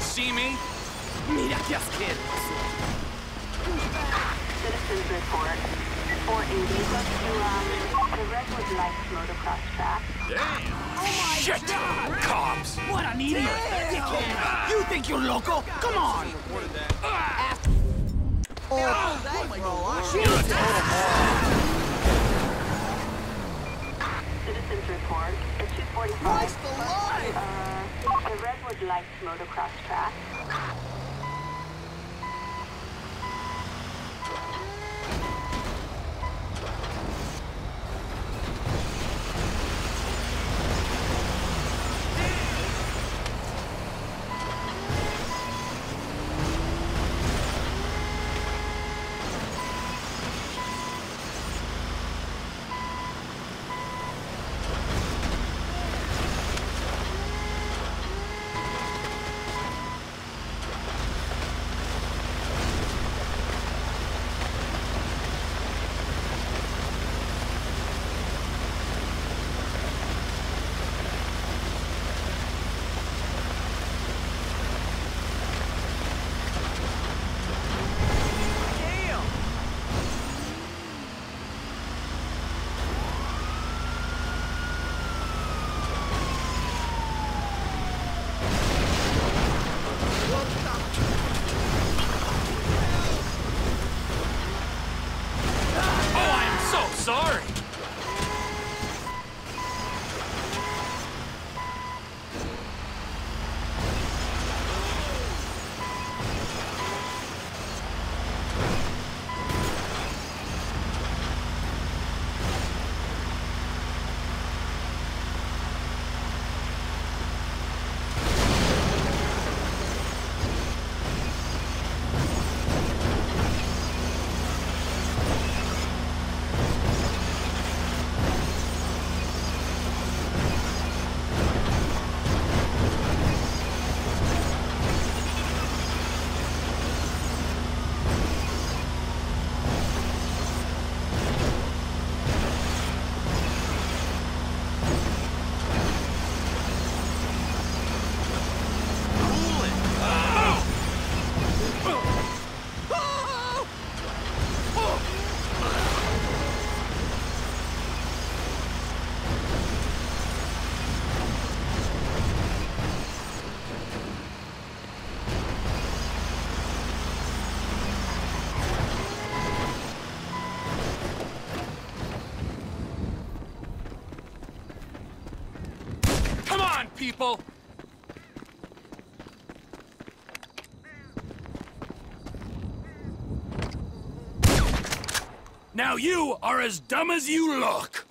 not see me? Mira qué asqueroso. Citizens report. 480 to um, the Redwood Lights motocross track. Damn! Oh my Shit! Cops! What an idiot! Dickhead! You think you're loco? Come on! Oh, my God. Citizens report. The 245. Uh, the Redwood Lights motocross track. People! Now you are as dumb as you look!